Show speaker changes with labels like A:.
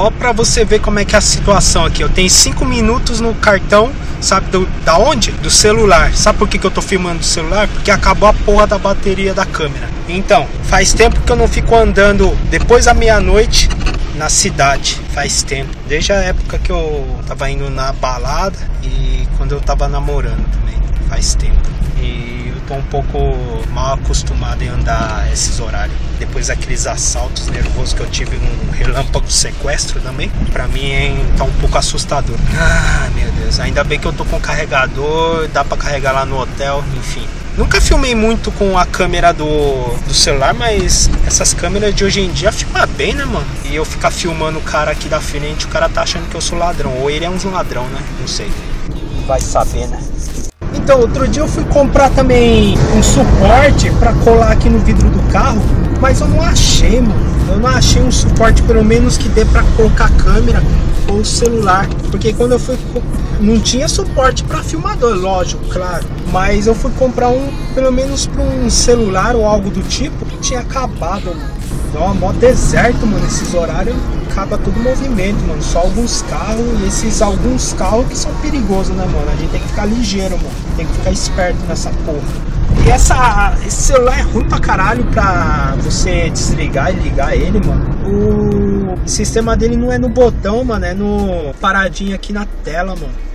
A: Só pra você ver como é que é a situação aqui. Eu tenho 5 minutos no cartão, sabe do, da onde? Do celular. Sabe por que, que eu tô filmando do celular? Porque acabou a porra da bateria da câmera. Então, faz tempo que eu não fico andando depois da meia-noite na cidade. Faz tempo. Desde a época que eu tava indo na balada e quando eu tava namorando também. Faz tempo. E eu tô um pouco mal acostumado em andar esses horários. Depois daqueles assaltos nervosos que eu tive um relâmpago sequestro também, pra mim hein, tá um pouco assustador. Ah, meu Deus, ainda bem que eu tô com carregador, dá pra carregar lá no hotel, enfim. Nunca filmei muito com a câmera do, do celular, mas essas câmeras de hoje em dia filmam bem, né, mano? E eu ficar filmando o cara aqui da frente, o cara tá achando que eu sou ladrão. Ou ele é um ladrão, né? Não sei. Vai saber, né? Então, outro dia eu fui comprar também um suporte para colar aqui no vidro do carro, mas eu não achei, mano. Eu não achei um suporte pelo menos que dê para colocar a câmera ou celular, porque quando eu fui não tinha suporte para filmador, lógico, claro, mas eu fui comprar um pelo menos para um celular ou algo do tipo que tinha acabado, mano. Ó, mó deserto, mano, esses horários acaba todo o movimento, mano. Só alguns carros e esses alguns carros que são perigosos, né, mano? A gente tem que ficar ligeiro, mano. Tem que ficar esperto nessa porra. E essa, esse celular é ruim pra caralho pra você desligar e ligar ele, mano. O sistema dele não é no botão, mano, é no paradinho aqui na tela, mano.